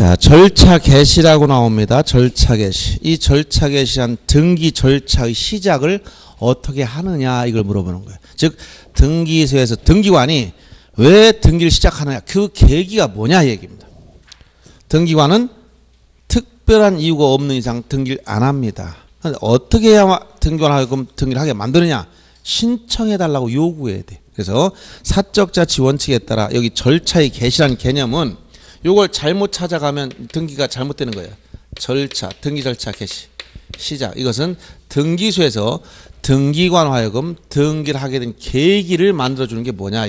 자, 절차 개시라고 나옵니다. 절차 개시. 이 절차 개시란 등기 절차의 시작을 어떻게 하느냐 이걸 물어보는 거예요. 즉 등기소에서 등기관이 왜 등기를 시작하느냐 그 계기가 뭐냐 얘기입니다. 등기관은 특별한 이유가 없는 이상 등기를 안 합니다. 어떻게 해야 등기관 하여금 등기를 하게 만드느냐 신청해 달라고 요구해야 돼. 그래서 사적 자치 원칙에 따라 여기 절차의 개시라는 개념은 요걸 잘못 찾아가면 등기가 잘못되는 거예요. 절차, 등기 절차 개시. 시작. 이것은 등기소에서 등기관 하여금 등기를 하게 된 계기를 만들어 주는 게 뭐냐.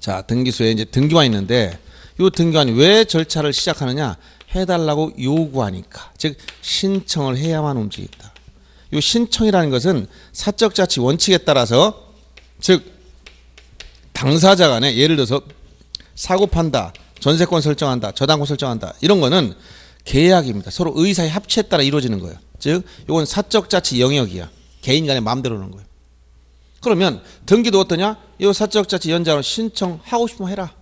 자, 등기소에 이제 등기관이 있는데 요 등기관이 왜 절차를 시작하느냐? 해달라고 요구하니까. 즉 신청을 해야만 움직인다. 요 신청이라는 것은 사적 자치 원칙에 따라서 즉 당사자 간에 예를 들어서 사고 판다, 전세권 설정한다, 저당권 설정한다 이런 거는 계약입니다. 서로 의사의 합치에 따라 이루어지는 거예요. 즉 이건 사적 자치 영역이야. 개인 간의 마음대로 하는 거예요. 그러면 등기도 어떠냐? 이 사적 자치 연장으로 신청하고 싶으면 해라.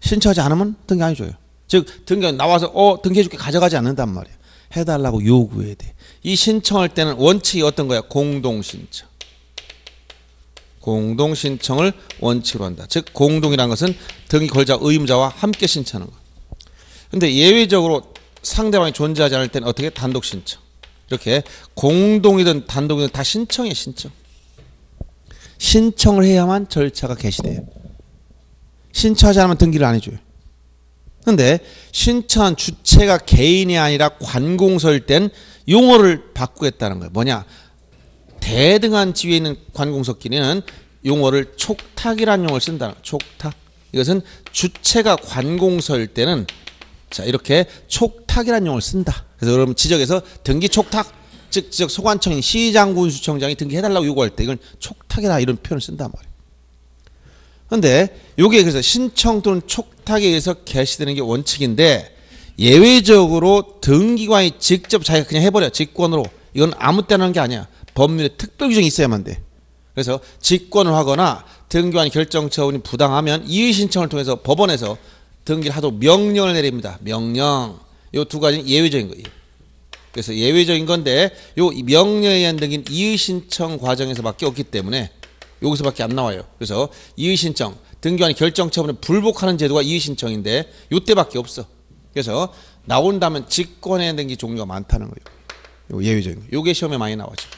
신청하지 않으면 등기 안 해줘요. 즉 등기 나와서 어 등기해줄게 가져가지 않는단 말이에요. 해달라고 요구해야 돼. 이 신청할 때는 원칙이 어떤 거야? 공동 신청. 공동 신청을 원칙으로 한다. 즉 공동이라는 것은 등기 걸자 의무자와 함께 신청하는 거. 근데 예외적으로 상대방이 존재하지 않을 때는 어떻게 단독 신청. 이렇게 공동이든 단독이든 다 신청해 신청. 신청을 해야만 절차가 개시돼요. 신청하지 않으면 등기를 안 해줘요. 근데 신청한 주체가 개인이 아니라 관공서일 땐 용어를 바꾸겠다는 거예요. 뭐냐? 대등한 지위에 있는 관공서끼리는 용어를 촉탁이라는 용어를 쓴다는 촉탁. 이것은 주체가 관공서일 때는 자 이렇게 촉탁이라는 용어를 쓴다. 그래서 여러분 지적에서 등기 촉탁 즉 지적 소관청인 시장군수청장이 등기해달라고 요구할 때 이건 촉탁이다 이런 표현을 쓴단 말이에요. 그런데 요게 그래서 신청 또는 촉탁에 의해서 개시되는 게 원칙인데 예외적으로 등기관이 직접 자기가 그냥 해버려 직권으로 이건 아무 때나 하는 게 아니야. 법률에 특별 규정이 있어야만 돼. 그래서 직권을 하거나 등기관 결정 처분이 부당하면 이의 신청을 통해서 법원에서 등기를 하도록 명령을 내립니다. 명령. 요 두 가지는 예외적인 거예요. 그래서 예외적인 건데 요 명령에 의한 등기는 이의 신청 과정에서밖에 없기 때문에 여기서밖에 안 나와요. 그래서 이의 신청 등기관이 결정 처분에 불복하는 제도가 이의 신청인데 요때밖에 없어. 그래서 나온다면 직권에 등기 종류가 많다는 거예요. 요 예외적인 거. 요게 시험에 많이 나와죠.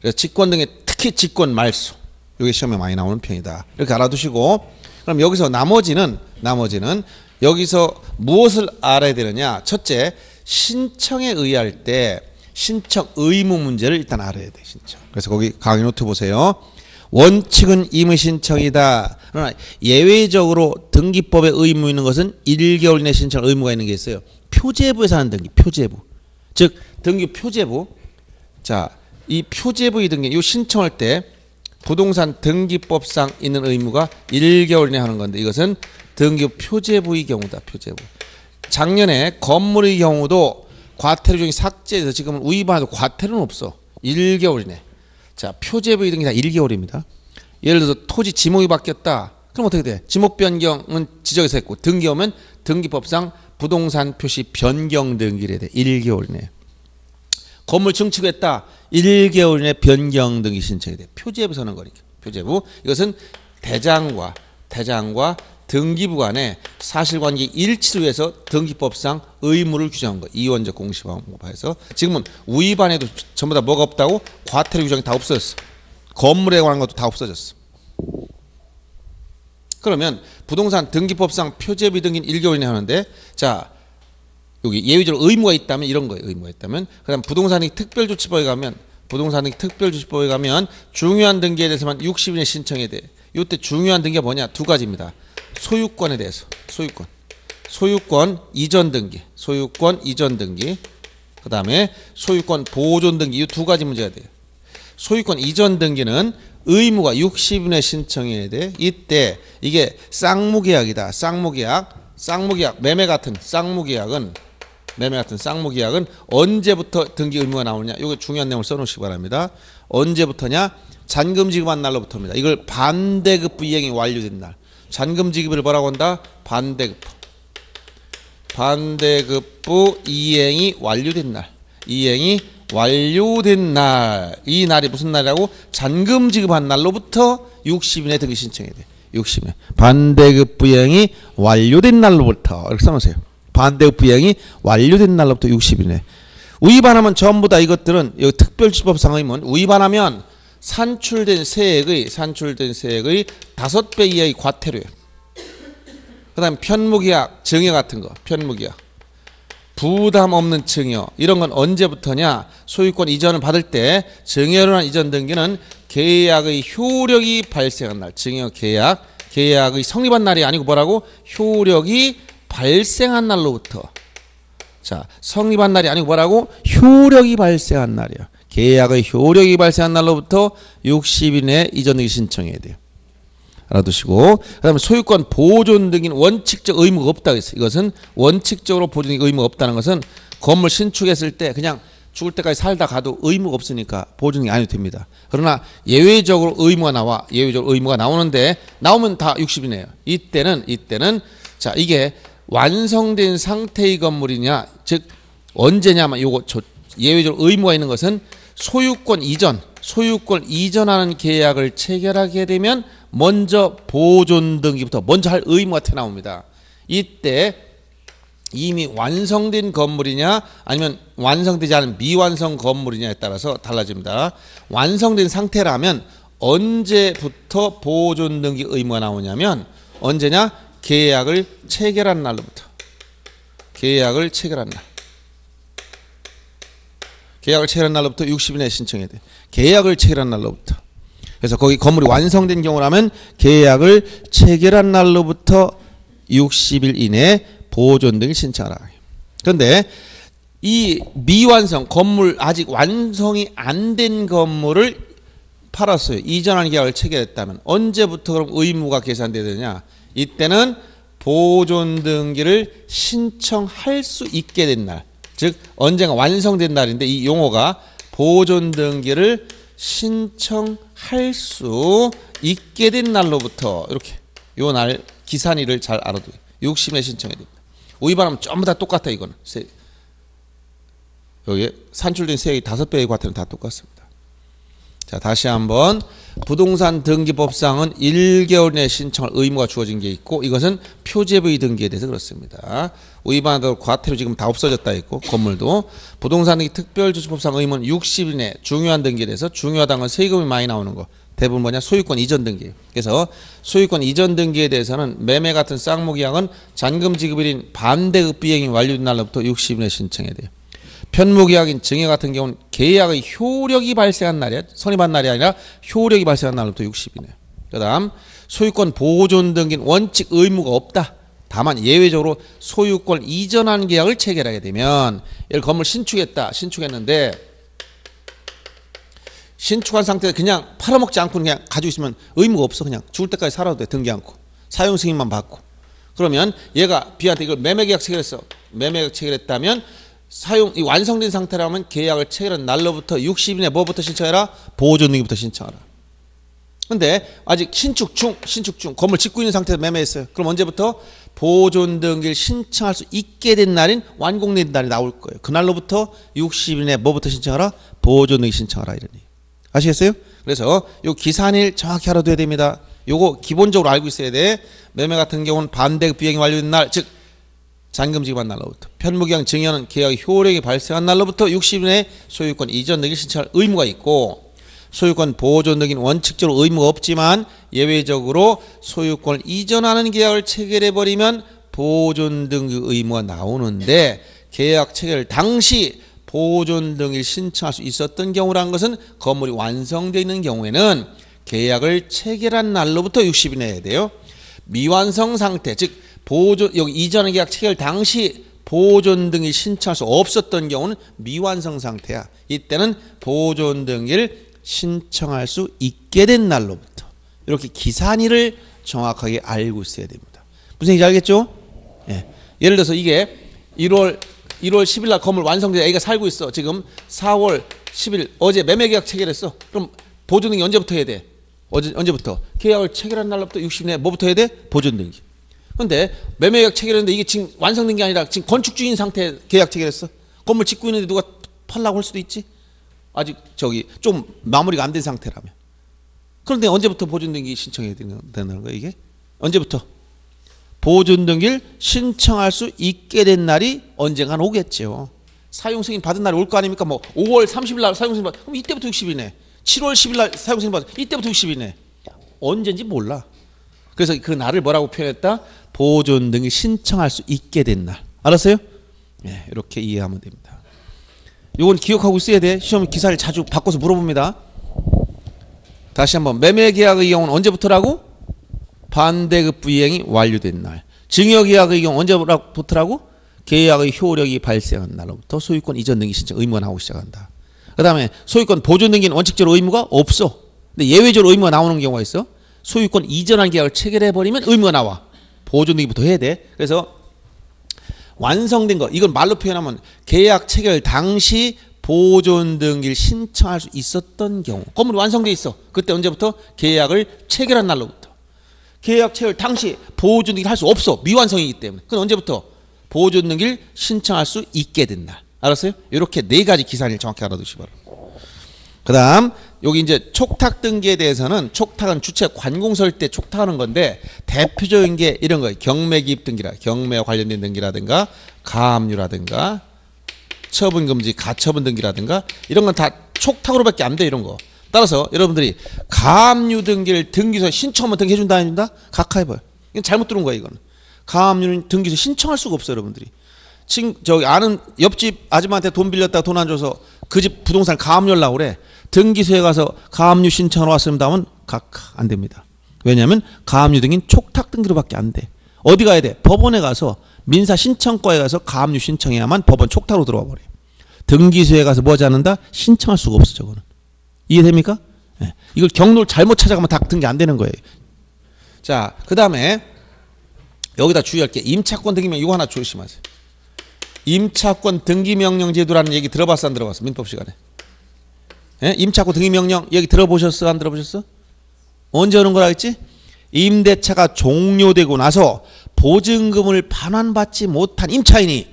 그래서 직권 등의 특히 직권 말소. 요게 시험에 많이 나오는 편이다. 이렇게 알아두시고 그럼 여기서 나머지는 나머지는 여기서 무엇을 알아야 되느냐? 첫째, 신청에 의할 때 신청 의무 문제를 일단 알아야 돼. 신청. 그래서 거기 강의 노트 보세요. 원칙은 임의 신청이다. 그러나 예외적으로 등기법에 의무 있는 것은 1개월 이내 신청 의무가 있는 게 있어요. 표제부에서 하는 등기, 표제부. 즉 등기 표제부. 자, 이 표제부의 등기, 이 신청할 때 부동산 등기법상 있는 의무가 1개월 이내 하는 건데 이것은 등기 표제부의 경우다. 표제부. 작년에 건물의 경우도 과태료 중에 삭제해서 지금은 위반해도 과태료는 없어. 1개월 이내. 자, 표제부의 등기 다 1개월입니다. 예를 들어서 토지 지목이 바뀌었다. 그럼 어떻게 돼? 지목 변경은 지적에서 했고 등기 오면 등기법상 부동산 표시 변경 등기를 돼. 1개월 이내. 건물 증축했다. 1개월 이내 변경 등기 신청이 돼. 표제부 서는 거니까. 표제부. 이것은 대장과 대장과 등기부 간의 사실관계 일치를 위해서 등기법상 의무를 규정한 거. 이원적 공시방법에서 지금은 위반에도 전부 다 뭐가 없다고 과태료 규정이 다 없어졌어. 건물에 관한 것도 다 없어졌어. 그러면 부동산 등기법상 표제비 등기는 1개월 이내 하는데 자 여기 예외적으로 의무가 있다면 이런 거예요. 의무가 있다면. 그다음 부동산 등기 특별조치법에 가면 부동산 등기 특별조치법에 가면 중요한 등기에 대해서만 60일에 신청해야 돼. 이때 중요한 등기가 뭐냐? 두 가지입니다. 소유권에 대해서. 소유권. 소유권 이전 등기. 소유권 이전 등기. 그 다음에 소유권 보존 등기. 이 두 가지 문제가 돼요. 소유권 이전 등기는 의무가 60일에 신청해야 돼. 이때 이게 쌍무계약이다. 쌍무계약. 쌍무계약 매매 같은 쌍무계약은 매매 같은 쌍무 계약은 언제부터 등기 의무가 나오느냐 이거 중요한 내용을 써놓으시기 바랍니다 언제부터냐 잔금 지급한 날로부터입니다 이걸 반대급 이행이 완료된 날 잔금 지급을 뭐라고 한다? 반대급. 반대급부 이행이 완료된 날. 이행이 완료된 날. 이 날이 무슨 날이라고? 잔금 지급한 날로부터 60일에 등기 신청해야 돼. 60일. 반대급부 이행이 완료된 날로부터 이렇게 써놓으세요. 반대급부 이행이 완료된 날로부터 60일에. 위반하면 전부 다 이것들은 여기 특별지법 상 의문 위반하면 산출된 세액의 산출된 세액의 다섯 배 이하의 과태료예요. 그다음 편무계약, 증여 같은 거, 편무계약. 부담 없는 증여 이런 건 언제부터냐? 소유권 이전을 받을 때 증여로 한 이전 등기는 계약의 효력이 발생한 날, 증여 계약, 계약의 성립한 날이 아니고 뭐라고? 효력이 발생한 날로부터. 자, 성립한 날이 아니고 뭐라고? 효력이 발생한 날이야. 계약의 효력이 발생한 날로부터 60일 내에 이전 등기 신청해야 돼요. 알아두시고 그다음에 소유권 보존 등인 원칙적 의무가 없다 그랬어요. 이것은 원칙적으로 보존 의무가 없다는 것은 건물 신축했을 때 그냥 죽을 때까지 살다 가도 의무가 없으니까 보존이 아니도 됩니다. 그러나 예외적으로 의무가 나와 예외적으로 의무가 나오는데 나오면 다 60이네요. 이때는 이때는 자 이게 완성된 상태의 건물이냐 즉 언제냐면 요거 저 예외적으로 의무가 있는 것은 소유권 이전 소유권 이전하는 계약을 체결하게 되면 먼저 보존 등기부터 먼저 할 의무가 튀어나옵니다. 이때 이미 완성된 건물이냐 아니면 완성되지 않은 미완성 건물이냐에 따라서 달라집니다. 완성된 상태라면 언제부터 보존 등기 의무가 나오냐면 언제냐 계약을 체결한 날로부터 계약을 체결한 날 계약을 체결한 날로부터 60일 내에 신청해야 돼. 계약을 체결한 날로부터. 그래서 거기 건물이 완성된 경우라면 계약을 체결한 날로부터 60일 이내에 보존 등을 신청하라. 그런데 이 미완성 건물 아직 완성이 안 된 건물을 팔았어요. 이전한 계약을 체결했다면 언제부터 그럼 의무가 계산돼야 되냐? 이때는 보존 등기를 신청할 수 있게 된 날. 즉 언젠가 완성된 날인데 이 용어가 보존 등기를 신청할 수 있게 된 날로부터 이렇게 요 날 기산일을 잘 알아두고 60에 신청해야 됩니다. 위반하면 전부 다 똑같아 이거는. 세, 여기 산출된 세액이 다섯 배의 과태료는 다 똑같습니다. 자 다시 한번 부동산 등기법상은 1개월 내에 신청할 의무가 주어진 게 있고 이것은 표제부의 등기에 대해서 그렇습니다. 위반하도 과태료 지금 다 없어졌다 있고 건물도 부동산 등기 특별조치법상 의무는 60일 내 중요한 등기에 대해서 중요하다는 건 세금이 많이 나오는 거 대부분 뭐냐 소유권 이전 등기 그래서 소유권 이전 등기에 대해서는 매매 같은 쌍무계약은 잔금 지급일인 반대급 비행이 완료된 날로부터 60일 내 신청해야 돼요. 편무계약인 증여 같은 경우는 계약의 효력이 발생한 날이야. 선입한 날이 아니라 효력이 발생한 날부터 60이네요. 그 다음 소유권 보존 등기는 원칙 의무가 없다. 다만 예외적으로 소유권 이전한 계약을 체결하게 되면 예를 건물 신축했다. 신축했는데 신축한 상태에서 그냥 팔아먹지 않고 그냥 가지고 있으면 의무가 없어. 그냥 죽을 때까지 살아도 돼. 등기 않고. 사용 승인만 받고. 그러면 얘가 B한테 이걸 매매계약 체결했어. 매매계약 체결했다면 사용 이 완성된 상태라면 계약을 체결한 날로부터 60일에 뭐부터 신청해라? 보존 등기부터 신청하라. 근데 아직 신축 중 신축 중 건물 짓고 있는 상태에서 매매했어요. 그럼 언제부터 보존 등기를 신청할 수 있게 된 날인 완공된 날이 나올 거예요. 그 날로부터 60일 내에 뭐부터 신청하라? 보존 등기 신청하라 이러니. 아시겠어요? 그래서 요 기산일 정확히 알아둬야 됩니다. 요거 기본적으로 알고 있어야 돼. 매매 같은 경우는 반대 비행이 완료된 날, 즉 잔금 지급한 날로부터 편무기한 증여는 계약의 효력이 발생한 날로부터 60일 내에 소유권 이전 등기 신청할 의무가 있고 소유권 보존 등기는 원칙적으로 의무가 없지만 예외적으로 소유권을 이전하는 계약을 체결해 버리면 보존 등기 의무가 나오는데 계약 체결 당시 보존 등을 신청할 수 있었던 경우라는 것은 건물이 완성되어 있는 경우에는 계약을 체결한 날로부터 60일 내야 돼요. 미완성 상태 즉 보존 여기 이전 계약 체결 당시 보존 등이 신청할 수 없었던 경우는 미완성 상태야. 이때는 보존 등을 신청할 수 있게 된 날로부터 이렇게 기산일을 정확하게 알고 있어야 됩니다. 무슨 얘기인지 알겠죠? 예. 예를 들어서 이게 1월 1월 10일 날 건물 완성돼 애가 살고 있어. 지금 4월 10일 어제 매매 계약 체결했어. 그럼 보존 등기 언제부터 해야 돼? 어제 언제부터? 계약을 체결한 날로부터 60일 내에 뭐부터 해야 돼? 보존 등기. 근데 매매계약 체결했는데 이게 지금 완성된 게 아니라 지금 건축 중인 상태 계약 체결했어. 건물 짓고 있는데 누가 팔라고 할 수도 있지. 아직 저기 좀 마무리가 안 된 상태라면. 그런데 언제부터 보존 등기 신청해야 되는 거야 이게? 언제부터? 보존 등기를 신청할 수 있게 된 날이 언젠간 오겠죠. 사용 승인 받은 날이 올 거 아닙니까? 뭐 5월 30일 날 사용 승인 받. 그럼 이때부터 60이네. 7월 10일 날 사용 승인 받. 이때부터 60이네. 언젠지 몰라. 그래서 그 날을 뭐라고 표현했다? 보존 등기 신청할 수 있게 된 날. 알았어요? 예, 이렇게 이해하면 됩니다. 이건 기억하고 있어야 돼. 시험 기사를 자주 바꿔서 물어봅니다. 다시 한번 매매 계약의 경우는 언제부터라고? 반대급 부이행이 완료된 날. 증여 계약의 경우 언제부터라고? 계약의 효력이 발생한 날로부터 소유권 이전 등기 신청 의무가 나오기 시작한다. 그다음에 소유권 보존 등기는 원칙적으로 의무가 없어. 근데 예외적으로 의무가 나오는 경우가 있어. 소유권 이전한 계약을 체결해 버리면 의무가 나와. 보존 등기부터 해야 돼. 그래서 완성된 거 이건 말로 표현하면 계약 체결 당시 보존 등기를 신청할 수 있었던 경우. 건물이 완성돼 있어. 그때 언제부터? 계약을 체결한 날로부터. 계약 체결 당시 보존 등기를 할 수 없어. 미완성이기 때문에. 그건 언제부터? 보존 등기를 신청할 수 있게 된 날. 알았어요? 이렇게 네 가지 기산을 정확히 알아두시기 바랍니다. 그 다음 여기 이제 촉탁 등기에 대해서는 촉탁은 주체 관공서일 때 촉탁하는 건데 대표적인 게 이런 거예요. 경매 기입 등기라 경매와 관련된 등기라든가 가압류라든가 처분 금지 가처분 등기라든가 이런 건 다 촉탁으로밖에 안 돼 이런 거. 따라서 여러분들이 가압류 등기를 등기소 신청하면 등기해 준다 안 해준다? 각하해봐요. 이건 잘못 들은 거야 이건. 가압류는 등기소 신청할 수가 없어요 여러분들이. 친 저기 아는 옆집 아줌마한테 돈 빌렸다 돈 안 줘서 그 집 부동산 가압류려고 그래. 등기소에 가서 가압류 신청하러 왔습니다 하면 각안 됩니다. 왜냐하면 가압류 등기는 촉탁 등기로밖에 안 돼. 어디 가야 돼? 법원에 가서 민사 신청과에 가서 가압류 신청해야만 법원 촉탁으로 들어와 버려. 등기소에 가서 뭐 하지 않는다? 신청할 수가 없어 저거는. 이해됩니까? 예. 이걸 경로를 잘못 찾아가면 다 등기 안 되는 거예요. 자, 그 다음에 여기다 주의할 게 임차권 등기명 이거 하나 조심하세요. 임차권 등기명령 제도라는 얘기 들어봤어 안 들어봤어? 민법 시간에. 예? 임차권 등기명령 얘기 들어보셨어 안 들어보셨어? 언제 오는 거라 했지? 임대차가 종료되고 나서 보증금을 반환받지 못한 임차인이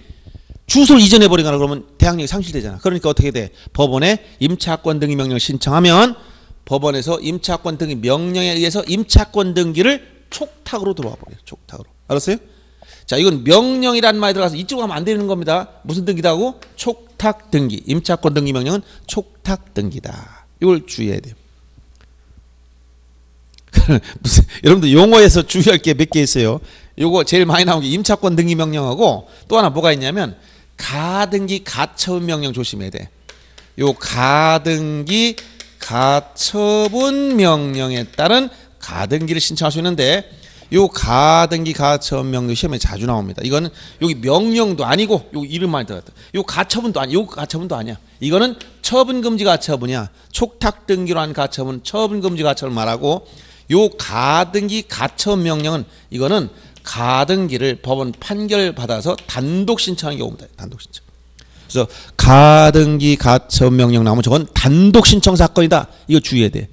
주소를 이전해 버리거나 그러면 대항력이 상실되잖아. 그러니까 어떻게 돼? 법원에 임차권 등기 명령 신청하면 법원에서 임차권 등기 명령에 의해서 임차권 등기를 촉탁으로 들어와 버려요. 촉탁으로. 알았어요? 자, 이건 명령이라는 말이 들어가서 이쪽으로 가면 안 되는 겁니다. 무슨 등기다고? 촉탁 등기. 임차권 등기 명령은 촉탁 등기다. 이걸 주의해야 돼요. 무슨 여러분들 용어에서 주의할 게 몇 개 있어요. 요거 제일 많이 나온 게 임차권 등기 명령하고 또 하나 뭐가 있냐면 가등기 가처분 명령 조심해야 돼. 요 가등기 가처분 명령에 따른 가등기를 신청할 수 있는데 요 가등기 가처분 명령 시험에 자주 나옵니다. 이거는 여기 명령도 아니고 요 이름만 들어갔다. 요 가처분도 아니 요 가처분도 아니야. 이거는 처분 금지 가처분이야. 촉탁 등기로 한 가처분 처분 금지 가처분 말하고 요 가등기 가처분 명령은 이거는 가등기를 법원 판결 받아서 단독 신청하는 경우입니다. 단독 신청. 그래서 가등기 가처분 명령 나오면 저건 단독 신청 사건이다. 이거 주의해야 돼.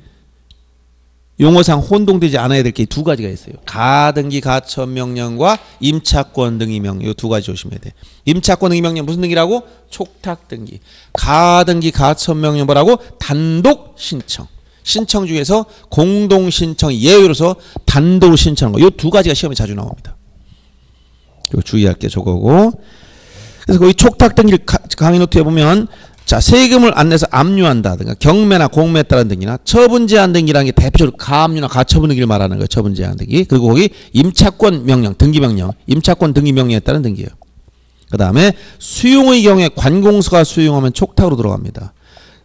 용어상 혼동되지 않아야 될 게 두 가지가 있어요. 가등기 가처분 명령과 임차권 등기 명령 이두 가지 조심해야 돼. 임차권 등기 명령 무슨 등기라고? 촉탁 등기. 가등기 가처분 명령 뭐라고? 단독 신청. 신청 중에서 공동 신청 예외로서 단독으로 신청하는 거. 이 두 가지가 시험에 자주 나옵니다. 이거 주의할 게 저거고. 그래서 거기 촉탁 등기를 강의 노트에 보면 자 세금을 안 내서 압류한다든가 경매나 공매에 따른 등기나 처분 제한 등기라는 게 대표적으로 가압류나 가처분 등기를 말하는 거예요. 처분 제한 등기. 그리고 거기 임차권 명령, 등기 명령, 임차권 등기 명령에 따른 등기예요. 그 다음에 수용의 경우에 관공서가 수용하면 촉탁으로 들어갑니다.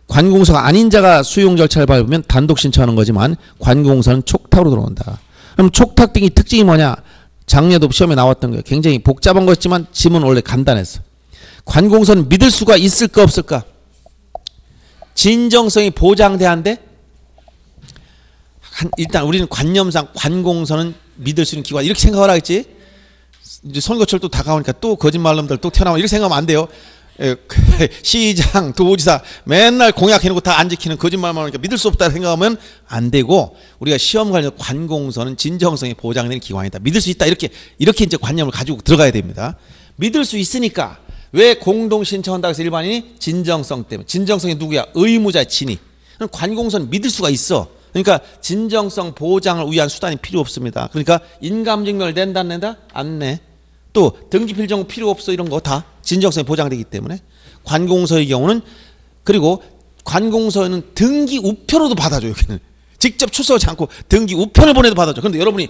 관공서가 아닌 자가 수용 절차를 밟으면 단독 신청하는 거지만 관공서는 촉탁으로 들어온다. 그럼 촉탁 등기 특징이 뭐냐? 작년도 시험에 나왔던 거예요. 굉장히 복잡한 것이지만 지문 원래 간단했어. 관공서는 믿을 수가 있을까 없을까? 진정성이 보장돼야 한대? 일단 우리는 관념상 관공서는 믿을 수 있는 기관 이렇게 생각을 하겠지? 이제 선거철 또 다가오니까 또 거짓말놈들 또 튀어나오면 이렇게 생각하면 안 돼요. 에, 시장, 도지사 맨날 공약해놓고 다 안 지키는 거짓말만 하니까 믿을 수 없다 생각하면 안 되고 우리가 시험 관련 관공서는 진정성이 보장되는 기관이다. 믿을 수 있다 이렇게 이렇게 이제 관념을 가지고 들어가야 됩니다. 믿을 수 있으니까 왜 공동 신청한다고 해서 일반인이 진정성 때문에 진정성이 누구야? 의무자 진위. 관공서는 믿을 수가 있어. 그러니까 진정성 보장을 위한 수단이 필요 없습니다. 그러니까 인감증명을 낸다 안 낸다? 안 내. 또 등기필정 필요 없어 이런 거 다 진정성이 보장되기 때문에 관공서의 경우는 그리고 관공서는 등기 우편으로도 받아줘요 여기는 직접 출석하지 않고 등기 우편을 보내도 받아줘 그런데 여러분이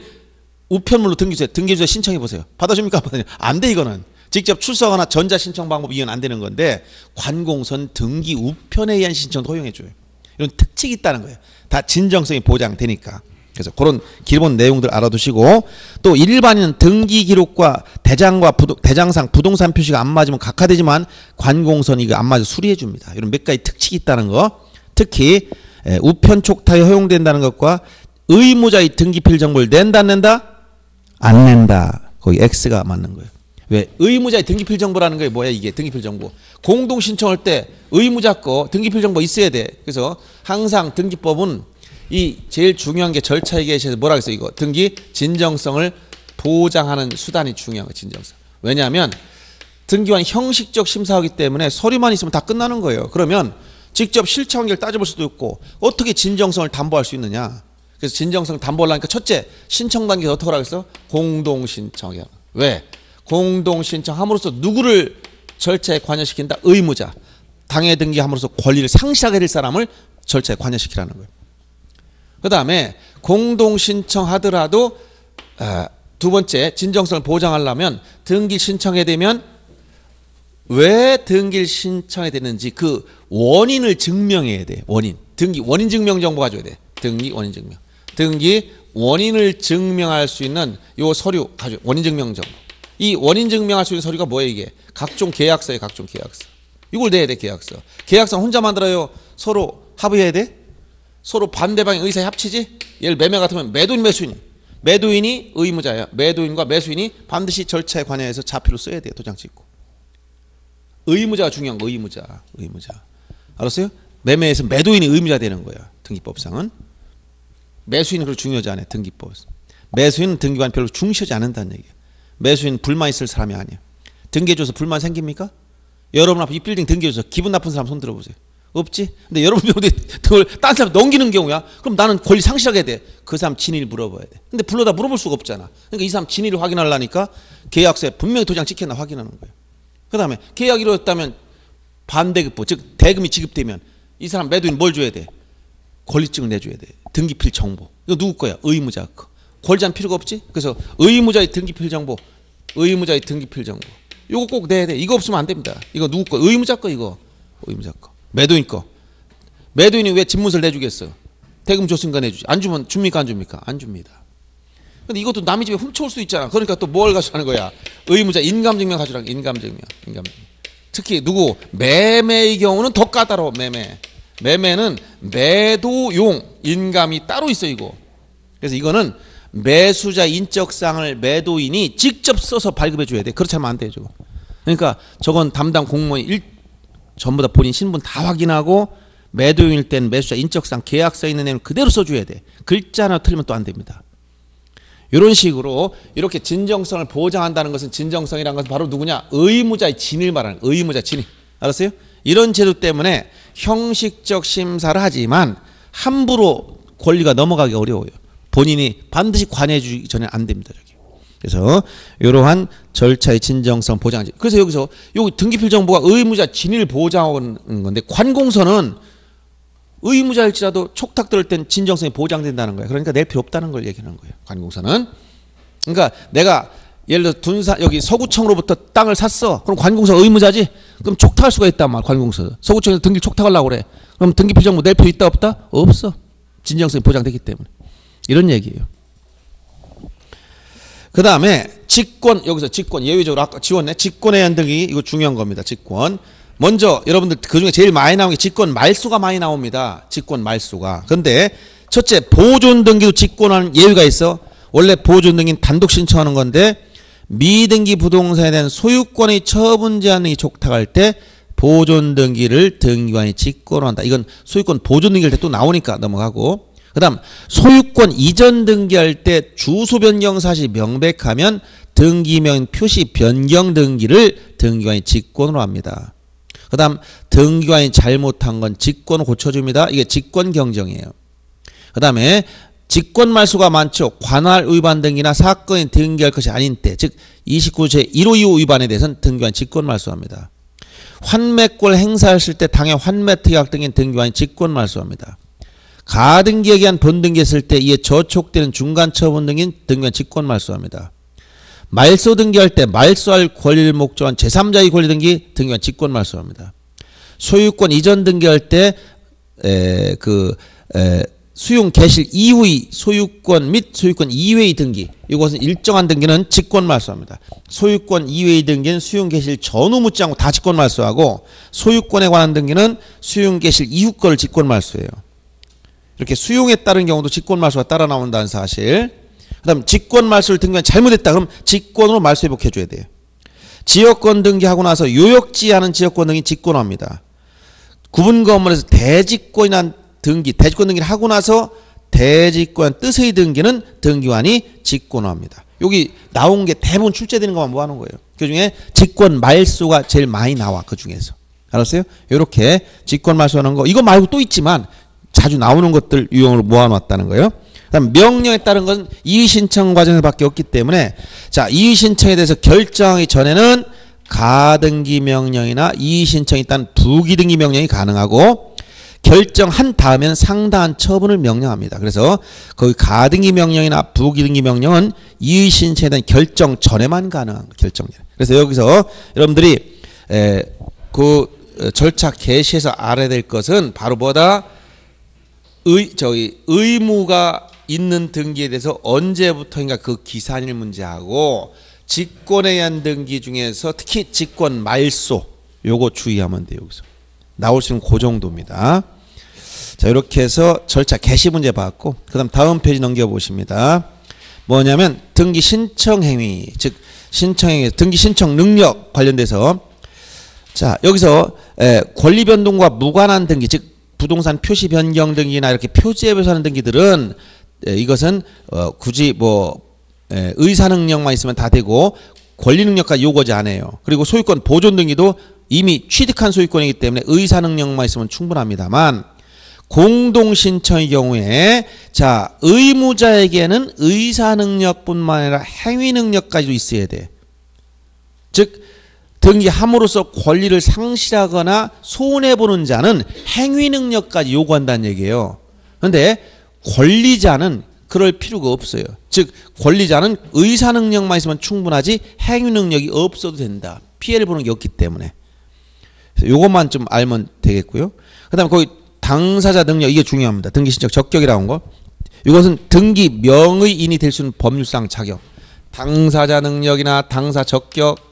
우편물로 등기주세 등기주세 신청해 보세요 받아줍니까 안 돼 이거는 직접 출석하나 전자 신청 방법 이건 안 되는 건데 관공선 등기 우편에 의한 신청도 허용해 줘요 이런 특징이 있다는 거예요 다 진정성이 보장되니까 그래서 그런 기본 내용들 알아두시고 또 일반인은 등기 기록과 대장과 부동, 대장상 부동산 표시가 안 맞으면 각하되지만 관공선 이거 안 맞아 수리해 줍니다. 이런 몇 가지 특징이 있다는 거. 특히 에, 우편 촉탁이 허용된다는 것과 의무자의 등기필 정보를 낸다 안 낸다? 안 낸다. 거기 X가 맞는 거예요. 왜 의무자의 등기필 정보라는 게 뭐야 이게 등기필 정보 공동 신청할 때 의무자 거 등기필 정보 있어야 돼 그래서 항상 등기법은 이 제일 중요한 게 절차에 계셔서 뭐라 그랬어 이거 등기 진정성을 보장하는 수단이 중요한 거 진정성. 왜냐하면 등기관 형식적 심사하기 때문에 서류만 있으면 다 끝나는 거예요. 그러면 직접 실체 관계를 따져볼 수도 있고 어떻게 진정성을 담보할 수 있느냐. 그래서 진정성 담보하려니까 첫째 신청 단계에서 어떻게 하라 그랬어? 공동 신청이야. 왜? 공동 신청함으로써 누구를 절차에 관여시킨다? 의무자. 당해 등기함으로써 권리를 상실하게 될 사람을 절차에 관여시키라는 거예요. 그 다음에 공동 신청하더라도 아, 두 번째 진정성을 보장하려면 등기 신청에 되면 왜 등기를 신청해야 되는지 그 원인을 증명해야 돼. 원인. 등기 원인 증명 정보 가져야 돼. 등기 원인 증명. 등기 원인을 증명할 수 있는 요 서류 가져. 원인 증명 정보. 이 원인 증명할 수 있는 서류가 뭐예요 이게? 각종 계약서에 각종 계약서. 이걸 내야 돼 계약서. 계약서 혼자 만들어요. 서로 합의해야 돼. 서로 반대방의 의사에 합치지? 예를 매매 같으면 매도인 매수인. 매도인이 의무자야. 매도인과 매수인이 반드시 절차에 관여해서 자표를 써야 돼요. 도장 찍고. 의무자가 중요한 거 의무자. 의무자. 알았어요? 매매에서 매도인이 의무자 되는 거야. 등기법상은. 매수인은 그렇게 중요하지 않아요. 등기법. 매수인은 등기관 별로 중시하지 않는다는 얘기예요. 매수인은 불만 있을 사람이 아니에요. 등기해줘서 불만 생깁니까? 여러분 앞에 이 빌딩 등기해줘서 기분 나쁜 사람 손 들어보세요. 없지? 근데 여러분이 어디 그걸 딴 사람 넘기는 경우야? 그럼 나는 권리 상실하게 돼. 그 사람 진위를 물어봐야 돼. 근데 불러다 물어볼 수가 없잖아. 그러니까 이 사람 진위를 확인하려니까 계약서에 분명히 도장 찍혔나 확인하는 거예요. 그 다음에 계약이 이루어졌다면 반대급부, 즉 대금이 지급되면 이 사람 매도인 뭘 줘야 돼? 권리증을 내줘야 돼. 등기필 정보. 이거 누구 거야? 의무자 거. 권리자는 필요가 없지? 그래서 의무자의 등기필 정보, 의무자의 등기필 정보. 이거 꼭 내야 돼. 이거 없으면 안 됩니다. 이거 누구 거? 의무자 거 이거. 의무자 거. 매도인 거. 매도인이 왜 집문서를 내주겠어? 대금 줬으니까 내주지. 안 주면 줍니까 안 줍니까? 안 줍니다. 근데 이것도 남의 집에 훔쳐올 수 있잖아. 그러니까 또 뭘 가져가는 거야? 의무자 인감증명 가져라. 인감증명. 인감증명. 특히 누구 매매의 경우는 더 까다로워. 매매. 매매는 매도용 인감이 따로 있어 이거. 그래서 이거는 매수자 인적사항을 매도인이 직접 써서 발급해 줘야 돼. 그렇지 않으면 안 돼, 저거. 그러니까 저건 담당 공무원이 일, 전부 다 본인 신분 다 확인하고 매도인일 땐 매수자 인적상 계약서에 있는 내용 그대로 써줘야 돼. 글자 하나 틀리면 또 안 됩니다. 이런 식으로 이렇게 진정성을 보장한다는 것은 진정성이라는 것은 바로 누구냐? 의무자의 진을 말하는 의무자 진위. 알았어요? 이런 제도 때문에 형식적 심사를 하지만 함부로 권리가 넘어가기 어려워요. 본인이 반드시 관여해 주기 전에 안 됩니다. 저기. 그래서 이러한 절차의 진정성 보장. 그래서 여기서 요 등기필 정보가 의무자 진위를 보장하는 건데 관공서는 의무자일지라도 촉탁 들을 땐 진정성이 보장된다는 거예요. 그러니까 낼 필요 없다는 걸 얘기하는 거예요. 관공서는. 그러니까 내가 예를 들어 둔사 여기 서구청으로부터 땅을 샀어. 그럼 관공서 의무자지. 그럼 촉탁할 수가 있단 말. 관공서. 서구청에서 등기 촉탁하려고 그래. 그럼 등기필 정보 낼 필요 있다 없다? 없어. 진정성이 보장되기 때문에. 이런 얘기예요. 그 다음에 직권 여기서 직권 예외적으로 아까 지웠네 직권의 연등이 이거 중요한 겁니다 직권 먼저 여러분들 그 중에 제일 많이 나오는 게 직권 말수가 많이 나옵니다 직권 말수가 근데 첫째 보존 등기도 직권하는 예외가 있어 원래 보존 등기는 단독 신청하는 건데 미등기 부동산에 대한 소유권의 처분 제한 등이 촉탁할 때 보존 등기를 등기관이 직권한다. 이건 소유권 보존 등기할 때또 나오니까 넘어가고. 그 다음 소유권 이전 등기할 때 주소 변경 사실이 명백하면 등기명 표시 변경 등기를 등기관이 직권으로 합니다. 그 다음 등기관이 잘못한 건 직권 고쳐줍니다. 이게 직권 경정이에요. 그 다음에 직권 말소가 많죠. 관할 위반 등기나 사건이 등기할 것이 아닌 때, 즉 29제 1호 2호 위반에 대해서는 등기관 직권 말소합니다. 환매권 행사했을 때 당해 환매 특약 등인 등기관이 직권 말소합니다. 가등기에 의한 본등기 했을 때 이에 저촉되는 중간 처분 등인 등기관 직권 말소합니다. 말소 등기할 때 말소할 권리를 목적한 제3자의 권리 등기 등기관 직권 말소합니다. 소유권 이전 등기할 때그 수용 개실 이후의 소유권 및 소유권 이외의 등기 이것은 일정한 등기는 직권 말소합니다. 소유권 이외의 등기는 수용 개실 전후 묻지 않고 다 직권 말소하고 소유권에 관한 등기는 수용 개실 이후 거를 직권 말소해요. 이렇게 수용에 따른 경우도 직권 말소가 따라 나온다는 사실. 그다음 직권 말소를 등기한 잘못했다 그럼 직권으로 말소 회복해 줘야 돼요. 지역권 등기하고 나서 요역지하는 지역권 등이 직권화입니다. 구분 건물에서 대직권이란 등기, 대직권 등기를 하고 나서 대직권 뜻의 등기는 등기관이 직권화합니다. 여기 나온 게 대부분 출제되는 것만 모아놓은 거예요. 그 중에 직권 말소가 제일 많이 나와 그 중에서 알았어요? 이렇게 직권 말소하는 거 이거 말고 또 있지만 자주 나오는 것들 유형으로 모아놨다는 거예요. 그다음 명령에 따른 것은 이의 신청 과정에서밖에 없기 때문에 자 이의 신청에 대해서 결정하기 전에는 가등기 명령이나 이의 신청이 있다는 부기등기 명령이 가능하고 결정한 다음엔 상당한 처분을 명령합니다. 그래서 거기 가등기 명령이나 부기등기 명령은 이의 신청에 대한 결정 전에만 가능한 결정. 그래서 여기서 여러분들이 에, 그 절차 개시에서 알아야 될 것은 바로 뭐다 의 저희 의무가 있는 등기에 대해서 언제부터인가 그 기산일 문제하고 직권에 의한 등기 중에서 특히 직권 말소 요거 주의하면 돼요 여기서 나올 수 있는 그 정도입니다. 자 이렇게 해서 절차 개시 문제 봤고 그다음 다음 페이지 넘겨 보십니다. 뭐냐면 등기 신청 행위 즉 신청 행위 등기 신청 능력 관련돼서 자 여기서 에, 권리 변동과 무관한 등기 즉 부동산 표시 변경 등기나 이렇게 표지에 배수하는 등기들은 에, 이것은 어, 굳이 뭐 에, 의사 능력만 있으면 다 되고 권리 능력까지 요구하지 않아요. 그리고 소유권 보존 등기도 이미 취득한 소유권이기 때문에 의사 능력만 있으면 충분합니다만 공동 신청의 경우에 자 의무자에게는 의사 능력뿐만 아니라 행위 능력까지도 있어야 돼. 즉 등기함으로써 권리를 상실하거나 손해 보는 자는 행위 능력까지 요구한다는 얘기예요. 그런데 권리자는 그럴 필요가 없어요. 즉 권리자는 의사 능력만 있으면 충분하지 행위 능력이 없어도 된다. 피해를 보는 게 없기 때문에. 요것만 좀 알면 되겠고요. 그 다음에 거기 당사자 능력 이게 중요합니다. 등기 신청 적격이라고 한 거. 이것은 등기 명의인이 될 수 있는 법률상 자격. 당사자 능력이나 당사 적격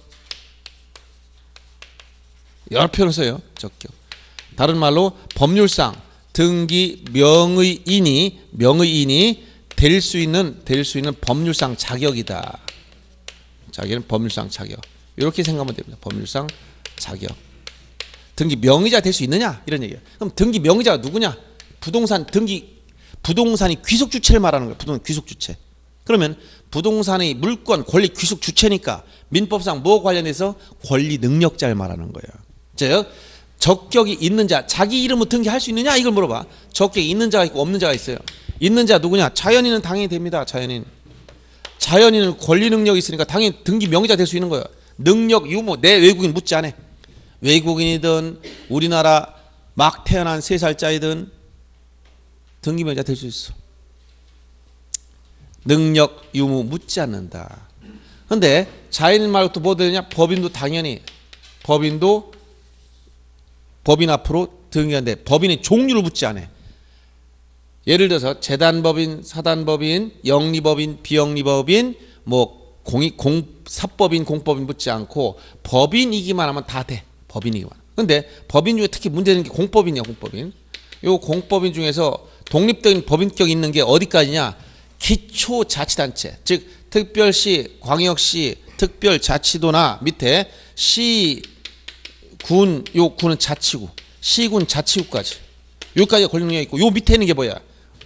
여러 표현을 써요. 적격. 다른 말로 법률상 등기 명의인이 명의인이 될 수 있는 될 수 있는 법률상 자격이다. 자기는 법률상 자격. 이렇게 생각하면 됩니다. 법률상 자격. 등기 명의자 될 수 있느냐 이런 얘기예요. 그럼 등기 명의자가 누구냐? 부동산 등기 부동산이 귀속 주체를 말하는 거예요. 부동산 귀속 주체. 그러면 부동산의 물권 권리 귀속 주체니까 민법상 뭐 관련해서 권리 능력자를 말하는 거예요. 즉 적격이 있는 자 자기 이름으로 등기할 수 있느냐 이걸 물어봐. 적격이 있는 자가 있고 없는 자가 있어요. 있는 자 누구냐? 자연인은 당연히 됩니다. 자연인. 자연인은 권리 능력이 있으니까 당연히 등기 명의자 될 수 있는 거예요. 능력 유무 내 외국인 묻지 않아. 외국인이든 우리나라 막 태어난 세 살짜이든 등기 명의자 될 수 있어. 능력 유무 묻지 않는다. 근데 자연인 말고 또 뭐 되느냐? 법인도 당연히 법인도 법인 앞으로 등기하는데 법인의 종류를 묻지 않아. 예를 들어서 재단법인, 사단법인, 영리법인, 비영리법인, 뭐 공익 공 사법인, 공법인 묻지 않고 법인이기만 하면 다 돼. 법인이기만. 근데 법인 중에 특히 문제되는 게 공법인이야, 공법인. 요 공법인 중에서 독립적인 법인격 있는 게 어디까지냐? 기초자치단체, 즉 특별시, 광역시, 특별자치도나 밑에 시 군, 요 군은 자치구, 시군 자치구까지. 여기까지가 권력 능력이 있고 요 밑에 있는 게 뭐야?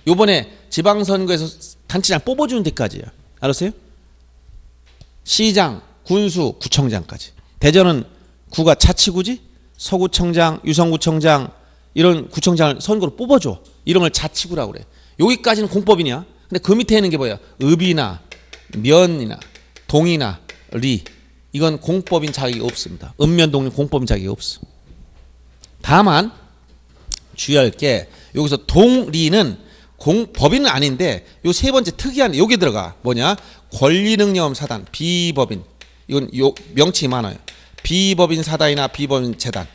요번에 지방선거에서 단체장 뽑아주는 데까지야. 알았어요? 시장, 군수, 구청장까지. 대전은 구가 자치구지? 서구청장, 유성구청장 이런 구청장을 선거로 뽑아줘. 이런 걸 자치구라고 그래. 여기까지는 공법이냐? 근데 그 밑에 있는 게 뭐야? 읍이나 면이나 동이나 리 이건 공법인 자격이 없습니다. 읍면동리 공법인 자격이 없어. 다만 주의할 게 여기서 동리는 공 법인은 아닌데 요 세 번째 특이한 여기 들어가 뭐냐 권리능력험 사단 비법인 이건 요 명칭이 많아요. 비법인 사단이나 비법인 재단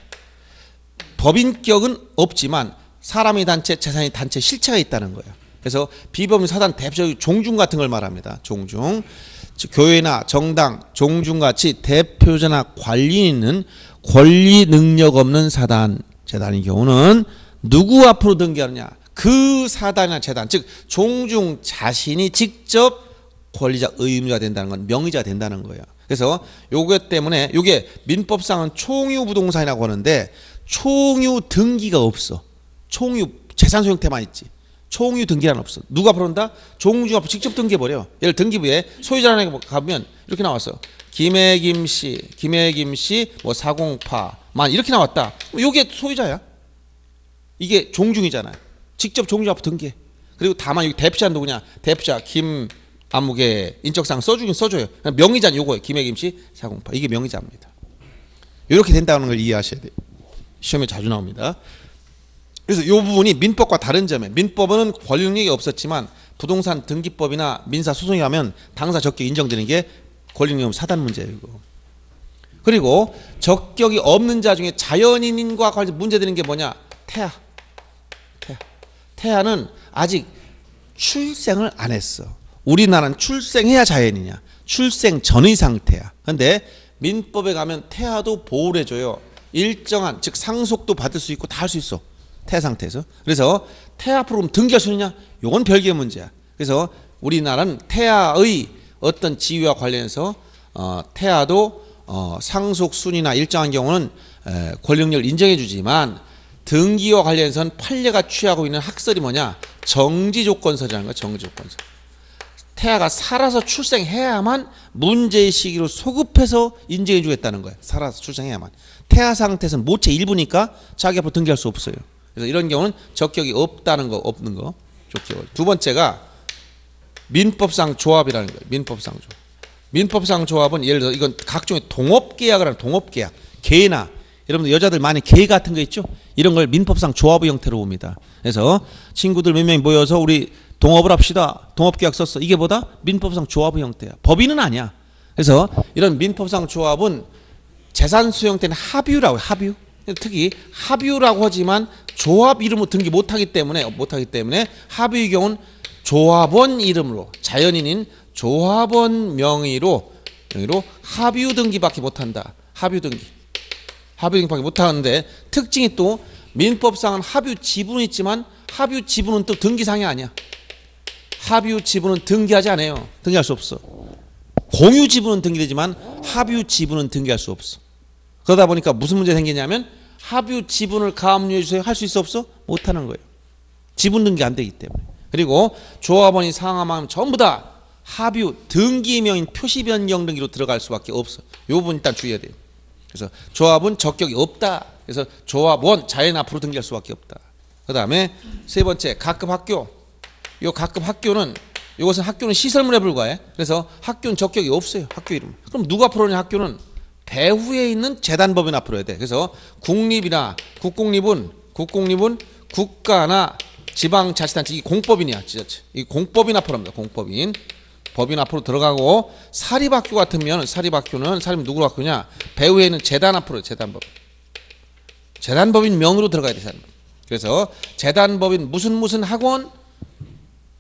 법인격은 없지만 사람이 단체 재산이 단체 실체가 있다는 거예요. 그래서 비법인 사단 대표적인 종중 같은 걸 말합니다. 종중 즉 교회나 정당 종중 같이 대표자나 관리 있는 권리 능력 없는 사단 재단의 경우는 누구 앞으로 등기하느냐 그 사단이나 재단 즉 종중 자신이 직접 권리자 의무자 된다는 건 명의자 된다는 거예요. 그래서 요것 때문에 요게 민법상은 총유 부동산이라고 하는데 총유 등기가 없어. 총유 재산 소형태만 있지. 총유 등기란 없어. 누가? 종중 앞으로 직접 등기해 버려. 예를 등기부에 소유자라는 게 가면 이렇게 나왔어. 김해김 씨, 김해김 씨, 뭐 사공파만 이렇게 나왔다. 요게 소유자야. 이게 종중이잖아요. 직접 종중 앞으로 등기해. 그리고 다만 여기 대표자 누구냐? 대표자 김 아무개 인적상 써주긴 써줘요. 명의자는 요거예요. 김해김 씨 사공파 이게 명의자입니다. 이렇게 된다는 걸 이해하셔야 돼요. 시험에 자주 나옵니다. 그래서 이 부분이 민법과 다른 점에 민법은 권리 능력이 없었지만 부동산 등기법이나 민사 소송이 하면 당사 적격 인정되는 게 권리 능력 사단 문제예요. 이거. 그리고 적격이 없는 자 중에 자연인과 관련 문제되는 게 뭐냐? 태아. 태아. 태아는 아직 출생을 안 했어. 우리나라는 출생해야 자연이냐? 출생 전의 상태야. 근데 민법에 가면 태아도 보호를 해줘요. 일정한 즉 상속도 받을 수 있고 다 할 수 있어. 태아 상태에서. 그래서 태아 프로그램 등기할 수 있느냐? 요건 별개의 문제야. 그래서 우리나라는 태아의 어떤 지위와 관련해서 어, 태아도 어, 상속 순위나 일정한 경우는 에, 권력력을 인정해 주지만 등기와 관련해서는 판례가 취하고 있는 학설이 뭐냐? 정지 조건설이라는 거야. 정지 조건설. 태아가 살아서 출생해야만 문제의 시기로 소급해서 인정해 주겠다는 거예요. 살아서 출생해야만. 태아 상태에서는 모체 일부니까 자기 앞으로 등기할 수 없어요. 그래서 이런 경우는 적격이 없다는 거, 없는 거. 적격. 두 번째가 민법상 조합이라는 거예요. 민법상 조합. 민법상 조합은 예를 들어 이건 각종의 동업 계약을 하는 동업 계약. 개나 여러분들 여자들 많이 개 같은 거 있죠? 이런 걸 민법상 조합의 형태로 봅니다. 그래서 친구들 몇 명이 모여서 우리 동업을 합시다. 동업 계약 썼어. 이게 뭐다? 민법상 조합의 형태야. 법인은 아니야. 그래서 이런 민법상 조합은 재산 수형태는 합유라고 해요. 합유. 특히 합유라고 하지만 조합 이름으로 등기 못하기 때문에 못하기 때문에 합유의 경우는 조합원 이름으로 자연인인 조합원 명의로 명의로 합유 등기밖에 못한다. 합유 등기. 합유 등기밖에 못하는데 특징이 또 민법상은 합유 지분은 있지만 합유 지분은 또 등기상이 아니야. 합유 지분은 등기하지 않아요. 등기할 수 없어. 공유 지분은 등기되지만 합유 지분은 등기할 수 없어. 그러다 보니까 무슨 문제 생기냐면 합유 지분을 가압류해 주세요. 할 수 있어 없어? 못 하는 거예요. 지분 등기 안 되기 때문에. 그리고 조합원이 상함하면 전부 다 합유 등기명인 표시 변경 등기로 들어갈 수밖에 없어. 요 부분 일단 주의해야 돼요. 그래서 조합은 적격이 없다. 그래서 조합원 자연 앞으로 등기할 수밖에 없다. 그다음에 세 번째 각급 학교. 요 각급 학교는 이것은 학교는 시설물에 불과해. 그래서 학교는 적격이 없어요. 학교 이름. 그럼 누가 풀어냐 학교는 배후에 있는 재단법인 앞으로 해야 돼. 그래서 국립이나 국공립은 국공립은 국가나 지방자치단체 이 공법인이야. 지자체. 이 공법인 앞으로 합니다. 공법인. 법인 앞으로 들어가고 사립학교 같으면 사립학교는 사립 누구로 학교냐? 배후에 있는 재단 앞으로 재단법. 재단법인 명의로 들어가야 돼. 재단법. 그래서 재단법인 무슨 무슨 학원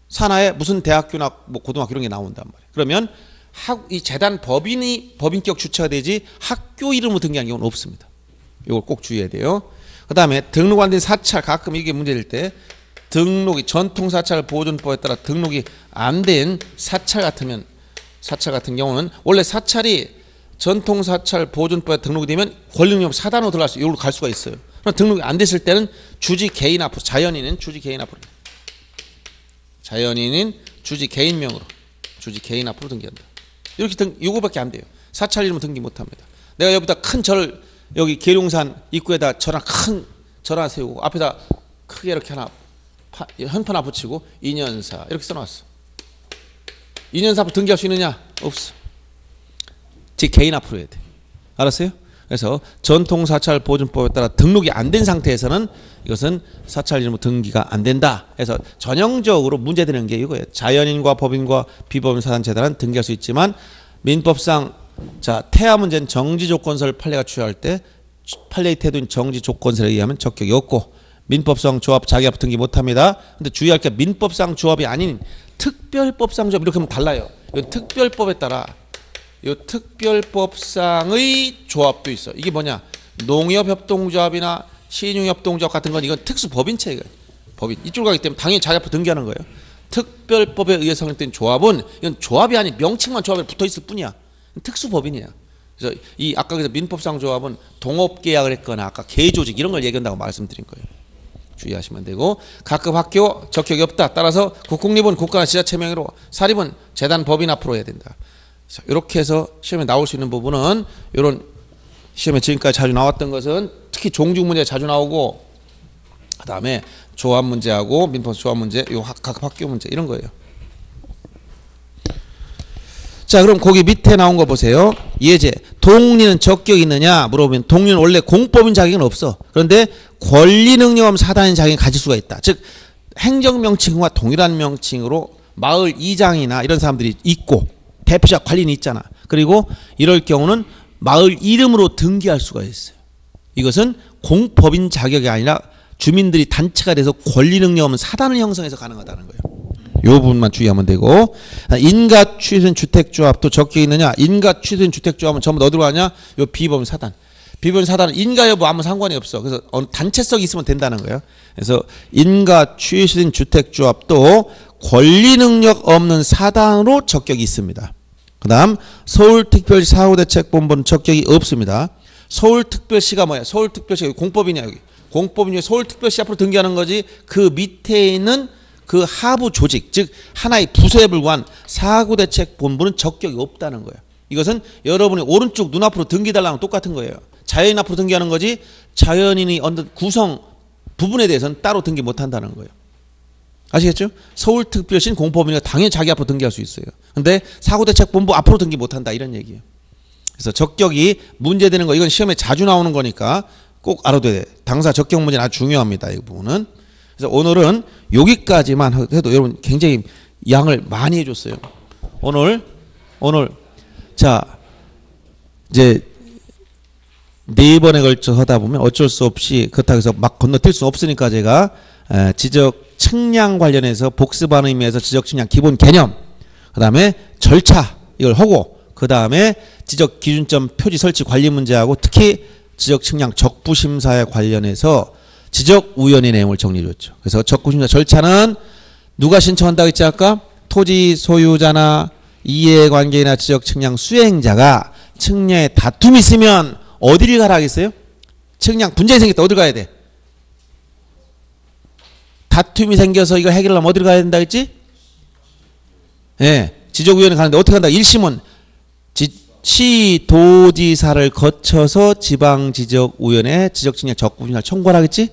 산하에 무슨 대학교나 뭐 고등학교 이런 게 나온단 말이에요. 그러면 학, 이 재단 법인이 법인격 주체가 되지 학교 이름으로 등기한 경우는 없습니다. 이걸 꼭 주의해야 돼요. 그 다음에 등록 안 된 사찰 가끔 이게 문제될 때 등록이 전통 사찰 보존법에 따라 등록이 안 된 사찰 같으면 사찰 같은 경우는 원래 사찰이 전통 사찰 보존법에 등록이 되면 권리능력 사단으로 들어갈 수 여기로 갈 수가 있어요. 그럼 등록이 안 됐을 때는 주지 개인 앞으로 자연인은 주지 개인 앞으로 자연인인 주지 개인명으로 주지 개인 앞으로 등기한다. 이렇게 등 요거밖에 안 돼요. 사찰 이름 등기 못 합니다. 내가 여기다 큰 절 여기 계룡산 입구에다 큰절 하나 세우고 앞에다 크게 이렇게 하나 파- 현판 하나 붙이고 인연사 이렇게 써놨어. 인연사 등기할 수 있느냐? 없어. 제 개인 앞으로 해야 돼. 알았어요? 그래서 전통 사찰 보존법에 따라 등록이 안 된 상태에서는 이것은 사찰 이름 등기가 안 된다. 그래서 전형적으로 문제되는 게 이거예요. 자연인과 법인과 비법인 사단 재단은 등기할 수 있지만 민법상 자 태아 문제는 정지 조건서를 판례가 취하할 때 판례의 태도인 정지 조건서에 의하면 적격이 없고 민법상 조합 자기 앞 등기 못합니다. 근데 주의할 게 민법상 조합이 아닌 특별법상 조합 이렇게 하면 달라요. 이 특별법에 따라 이 특별법상의 조합도 있어. 이게 뭐냐? 농협협동조합이나 신용협동조합 같은 건 이건 특수법인체가 법인 이쪽 가기 때문에 당연히 자기 앞으로 등기하는 거예요. 특별법에 의해 성립된 조합은 이건 조합이 아닌 명칭만 조합에 붙어 있을 뿐이야. 특수법인이야. 그래서 이 아까 그래서 민법상 조합은 동업 계약을 했거나 아까 개조직 이런 걸 얘기한다고 말씀드린 거예요. 주의하시면 되고 각급 학교 적격이 없다. 따라서 국공립은 국가나 지자체 명의로 사립은 재단 법인 앞으로 해야 된다. 자, 이렇게 해서 시험에 나올 수 있는 부분은 이런 시험에 지금까지 자주 나왔던 것은 특히 종중 문제 자주 나오고 그다음에 조합 문제하고 민법 조합 문제, 요 학- 각 학교 문제 이런 거예요. 자, 그럼 거기 밑에 나온 거 보세요. 예제. 동리는 적격이 있느냐 물어보면 동리는 원래 공법인 자격은 없어. 그런데 권리 능력은 사단인 자격을 가질 수가 있다. 즉 행정 명칭과 동일한 명칭으로 마을 이장이나 이런 사람들이 있고 대표자 관리는 있잖아. 그리고 이럴 경우는 마을 이름으로 등기할 수가 있어요. 이것은 공법인 자격이 아니라 주민들이 단체가 돼서 권리 능력 없는 사단을 형성해서 가능하다는 거예요. 요 부분만 주의하면 되고. 인가 취소된 주택조합도 적혀 있느냐? 인가 취소된 주택조합은 전부 다 어디로 가냐? 요 비범 사단. 비범 사단은 인가 여부 아무 상관이 없어. 그래서 어느 단체성이 있으면 된다는 거예요. 그래서 인가 취소된 주택조합도 권리 능력 없는 사단으로 적격이 있습니다 그 다음 서울특별시 사후대책본부는 적격이 없습니다 서울특별시가 뭐야 서울특별시가 공법이냐 여기 공법이냐 서울특별시 앞으로 등기하는 거지 그 밑에 있는 그 하부 조직 즉 하나의 부서에 불과한 사구대책 본부는 적격이 없다는 거예요. 이것은 여러분이 오른쪽 눈앞으로 등기달라는 똑같은 거예요. 자연인 앞으로 등기하는 거지 자연인이 어떤 구성 부분에 대해서는 따로 등기 못 한다는 거예요. 아시겠죠? 서울특별시는 공법이니까 당연히 자기 앞으로 등기할 수 있어요. 근데 사구대책본부 앞으로 등기 못 한다 이런 얘기예요. 그래서 적격이 문제되는 거 이건 시험에 자주 나오는 거니까 꼭 알아둬야 돼. 당사 적격 문제는 아주 중요합니다. 이 부분은. 그래서 오늘은 여기까지만 해도 여러분 굉장히 양을 많이 해줬어요. 오늘 오늘 자 이제 네 번에 걸쳐 하다 보면 어쩔 수 없이 그렇다고 해서 막 건너뛸 수 없으니까 제가 에, 지적 측량 관련해서 복습하는 의미에서 지적 측량 기본 개념 그 다음에 절차 이걸 하고 그 다음에 지적 기준점 표지 설치 관리 문제하고 특히 지적 측량 적부 심사에 관련해서 지적 우연의 내용을 정리해 줬죠. 그래서 적부 심사 절차는 누가 신청한다고 했지 아까 토지 소유자나 이해관계나 지적 측량 수행자가 측량에 다툼이 있으면 어디를 가라 하겠어요? 측량 분쟁이 생겼다 어디 가야 돼? 다툼이 생겨서 이거 해결하려면 어디로 가야 된다 했지? 예. 지적위원회 가는데 어떻게 한다? 1심은 지, 시도지사를 거쳐서 지방지적위원회 지적측량 적부심사를 청구를 하겠지?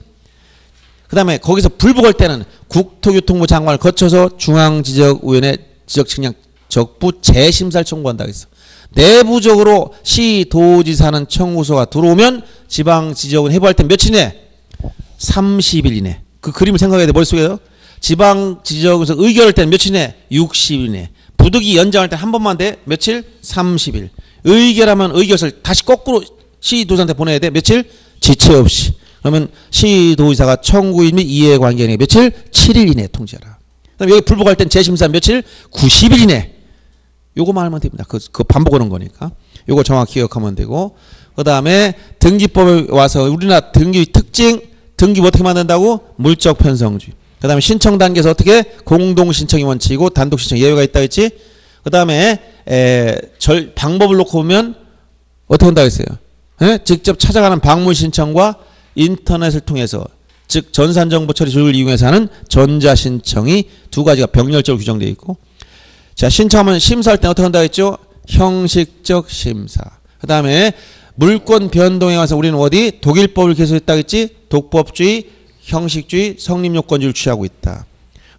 그 다음에 거기서 불복할 때는 국토교통부 장관을 거쳐서 중앙지적위원회 지적측량 적부 재심사를 청구한다 그랬어. 내부적으로 시도지사는 청구서가 들어오면 지방지적은 해부할 때 며칠 이내? 30일 이내. 그 그림을 생각해야 돼 머릿속에요. 지방지적에서 의결할 때는 며칠 이내? 60일 이내. 부득이 연장할 때 한 번만 돼? 며칠? 30일. 의결하면 의결서를 다시 거꾸로 시도지사한테 보내야 돼? 며칠? 지체 없이. 그러면 시도지사가 청구인 및 이해관계인에 며칠? 7일 이내 통지하라. 그다음 여기 불복할 땐 재심사 며칠? 90일 이내. 요거만 하면 됩니다. 그, 그 반복하는 거니까. 요거 정확히 기억하면 되고. 그 다음에 등기법에 와서 우리나라 등기 특징, 등기부 어떻게 만든다고? 물적 편성주의. 그 다음에 신청 단계에서 어떻게? 공동 신청이 원칙이고 단독 신청 예외가 있다 했지? 그 다음에 절 방법을 놓고 보면 어떻게 한다고 했어요? 예? 직접 찾아가는 방문 신청과 인터넷을 통해서 즉 전산정보 처리 조직을 이용해서 하는 전자 신청이 두 가지가 병렬적으로 규정되어 있고 자 신청하면 심사할 때 어떻게 한다고 했죠? 형식적 심사 그 다음에 물권 변동에 관해서 우리는 어디 독일법을 개설했다고 했지? 독법주의 형식주의 성립요건주의를 취하고 있다.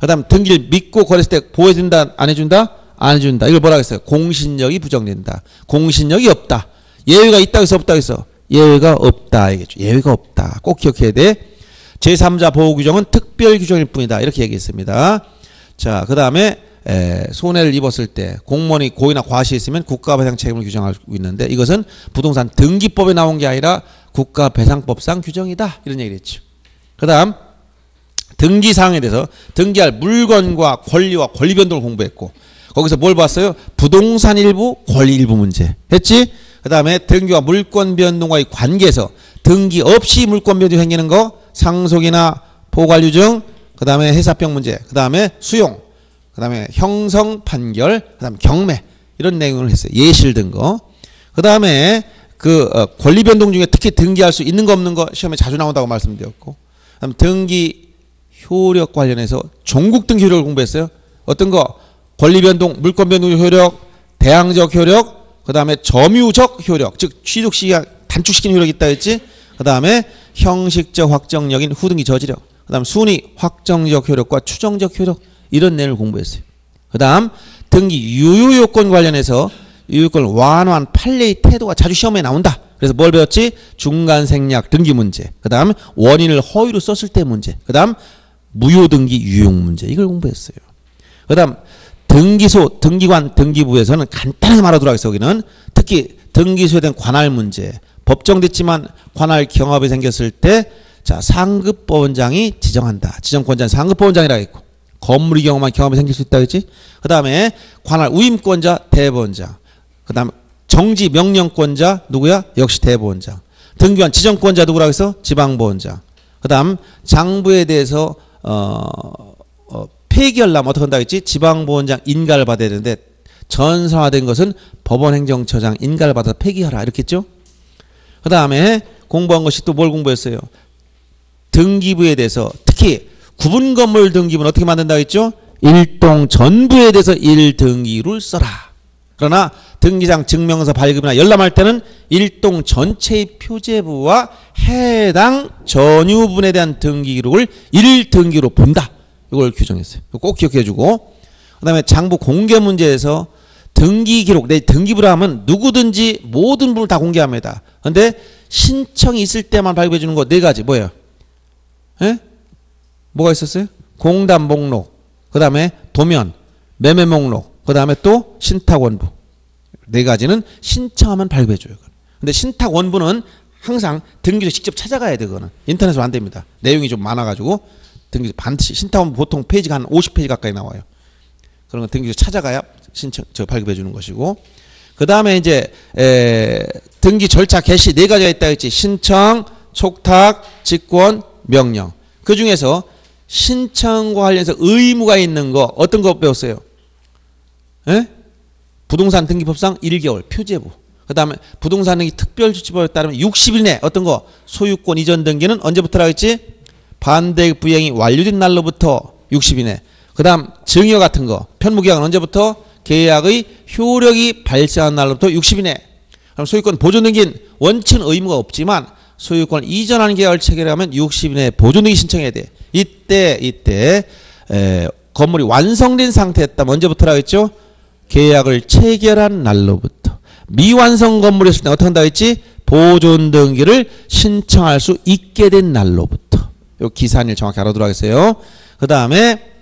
그 다음 등기를 믿고 거래했을 때 보호해준다 안 해준다? 안 해준다. 이걸 뭐라 그랬어요? 공신력이 부정된다. 공신력이 없다. 예외가 있다고 해서 없다고 해서 예외가 없다 얘기죠. 예외가 없다. 꼭 기억해야 돼. 제3자 보호 규정은 특별 규정일 뿐이다. 이렇게 얘기했습니다. 자 그 다음에 손해를 입었을 때 공무원이 고의나 과시했으면 국가 배상 책임을 규정하고 있는데 이것은 부동산 등기법에 나온 게 아니라 국가 배상법상 규정이다 이런 얘기를 했죠 그 다음 등기 사항에 대해서 등기할 물건과 권리와 권리 변동을 공부했고 거기서 뭘 봤어요? 부동산 일부, 권리 일부 문제 했지? 그 다음에 등기와 물권 변동과의 관계에서 등기 없이 물권 변동이 생기는 거 상속이나 포괄유증 그 다음에 해사병 문제 그 다음에 수용 그 다음에 형성 판결 그 다음에 경매 이런 내용을 했어요. 예시를 든거그 다음에 그 어, 권리 변동 중에 특히 등기할 수 있는 거 없는 거 시험에 자주 나온다고 말씀드렸고 그다음 등기 효력 관련해서 전국 등기 효력을 공부했어요. 어떤 거? 권리 변동 물권 변동 효력 대항적 효력 그 다음에 점유적 효력 즉 취득 시기가 단축시키는 효력이 있다 했지. 그 다음에 형식적 확정력인 후등기 저지력 그 다음 순위 확정적 효력과 추정적 효력 이런 내용을 공부했어요. 그 다음 등기 유효요건 관련해서 유효요건을 완화한 판례의 태도가 자주 시험에 나온다. 그래서 뭘 배웠지? 중간 생략 등기 문제 그 다음 원인을 허위로 썼을 때 문제 그 다음 무효 등기 유용 문제 이걸 공부했어요. 그 다음 등기소 등기관 등기부에서는 간단하게 말하도록 하겠습니다. 특히 등기소에 대한 관할 문제 법정됐지만 관할 경합이 생겼을 때 자 상급법원장이 지정한다. 지정권자는 상급법원장이라고 했고 건물이 경험한 경험이 생길 수 있다 그랬지? 그 다음에 관할 우임권자 대법원장 그 다음에 정지 명령권자 누구야? 역시 대법원장 등기관 지정권자 누구라고 해서 지방법원장 그 다음 장부에 대해서 어, 어, 폐기하려면 어떻게 한다 했지? 지방법원장 인가를 받아야 되는데 전산화된 것은 법원행정처장 인가를 받아서 폐기하라 이렇게 했죠? 그 다음에 공부한 것이 또 뭘 공부했어요? 등기부에 대해서 특히 구분 건물 등기부는 어떻게 만든다고 했죠? 일동 전부에 대해서 일등기를 써라. 그러나 등기상 증명서 발급이나 열람할 때는 일동 전체의 표제부와 해당 전유분에 대한 등기 기록을 일등기로 본다. 이걸 규정했어요. 꼭 기억해 주고 그 다음에 장부 공개 문제에서 등기 기록, 내 등기부라 하면 누구든지 모든 분을 다 공개합니다. 근데 신청이 있을 때만 발급해 주는 거 네 가지 뭐예요? 예? 뭐가 있었어요? 공단 목록, 그 다음에 도면, 매매 목록, 그 다음에 또 신탁 원부. 네 가지는 신청하면 발급해 줘요. 근데 신탁 원부는 항상 등기소 직접 찾아가야 돼, 그거는. 인터넷으로 안 됩니다. 내용이 좀 많아가지고 등기소 반드시 신탁 원부 보통 페이지가 한 50페이지 가까이 나와요. 그런 거 등기소 찾아가야 신청 저 발급해 주는 것이고 그 다음에 이제 에, 등기 절차 개시 네 가지가 있다 했지 신청, 촉탁, 직권, 명령 그 중에서 신청과 관련해서 의무가 있는 거 어떤 거 배웠어요? 에? 부동산 등기법상 1개월 표제부 그 다음에 부동산 등기 특별조치법에 따르면 60일 내 어떤 거 소유권 이전 등기는 언제부터라고 했지? 반대 부행이 완료된 날로부터 60일 내. 그 다음 증여 같은 거 편무계약은 언제부터? 계약의 효력이 발생한 날로부터 60일 내. 그럼 소유권 보존 등기는 원칙은 의무가 없지만 소유권을 이전하는 계약을 체결하면 60일 내에 보존 등기 신청해야 돼. 이때 이때 에, 건물이 완성된 상태였다면 언제부터라고 했죠? 계약을 체결한 날로부터. 미완성 건물이었을 때 어떻게 한다고 했지? 보존 등기를 신청할 수 있게 된 날로부터. 요 기산일 정확히 알아두라 하겠어요. 그 다음에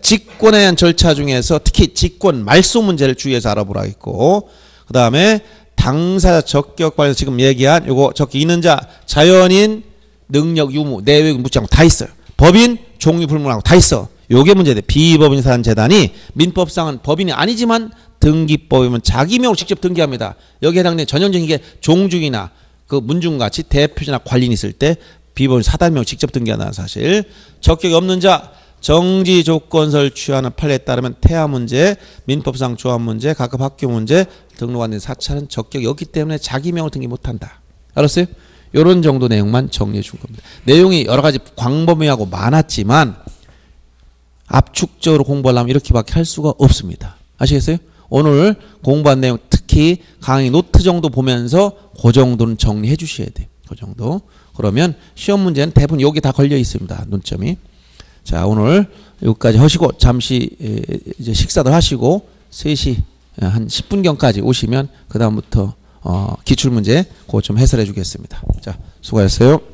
직권에 대한 절차 중에서 특히 직권 말소 문제를 주의해서 알아보라 했고 그 다음에 당사자 적격 관련 지금 얘기한 요거 적기 있는 자 자연인 능력 유무 내외 묻지 다 있어요. 법인 종류 불문하고 다 있어. 요게 문제돼. 비법인 사단 재단이 민법상은 법인이 아니지만 등기법이면 자기 명으로 직접 등기합니다. 여기 해당되는 전형적인 게 종중이나 그 문중같이 대표자나 관리인 있을 때 비법인 사단명 직접 등기한다는 사실. 적격이 없는 자 정지 조건설 취하는 판례에 따르면 태아 문제, 민법상 조합 문제, 각급 학교 문제, 등록 안 된 사찰은 적격이 없기 때문에 자기 명을 등기 못한다. 알았어요? 요런 정도 내용만 정리해 준 겁니다. 내용이 여러 가지 광범위하고 많았지만 압축적으로 공부하려면 이렇게밖에 할 수가 없습니다. 아시겠어요? 오늘 공부한 내용 특히 강의 노트 정도 보면서 그 정도는 정리해 주셔야 돼요. 그 정도. 그러면 시험 문제는 대부분 여기 다 걸려 있습니다. 논점이. 자, 오늘 여기까지 하시고 잠시 에, 이제 식사들 하시고 3시 한 10분경까지 오시면 그다음부터 어, 기출 문제 그거 좀 해설해 주겠습니다. 자, 수고하셨어요.